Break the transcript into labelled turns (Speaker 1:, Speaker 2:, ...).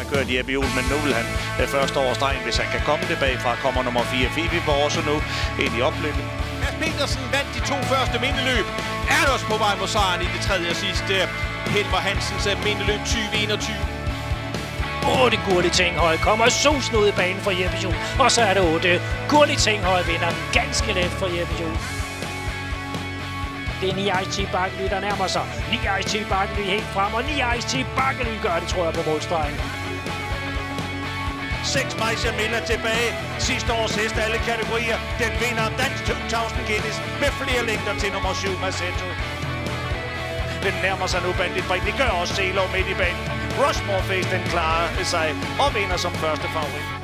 Speaker 1: har kørt Jeppe Juhl, men nu vil han øh, første over stregen, hvis han kan komme det bagfra. Kommer nummer 4, Fibi også nu ind i opløbet.
Speaker 2: Mads Petersen vandt de to første mindeløb. Er også på vej mod sejren i det tredje og sidste. Helmer Hansens øh, mindeløb 2021.
Speaker 3: 8 Gurli Tinghøj kommer susen ud i banen for Jeppe Juhl. Og så er det 8. Gurli Tinghøj vinder ganske let for Jeppe Juhl. Det er Niais Bakkely, der nærmer sig. Niais Bakkely helt frem, og Niais Bakkely gør det, tror jeg, på målstregen.
Speaker 4: 6 Majsa Miller tilbage. Sidste års hest alle kategorier. Den vinder dansk 2000 Guinness med flere længder til nummer 7 Massetto.
Speaker 1: Den nærmer sig nu Bandit Brink. Det gør også Selo midt i banen. Rushmore Face den klarer sig og vinder som første favorit.